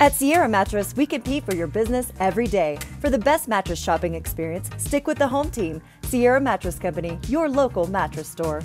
At Sierra Mattress, we compete for your business every day. For the best mattress shopping experience, stick with the home team. Sierra Mattress Company, your local mattress store.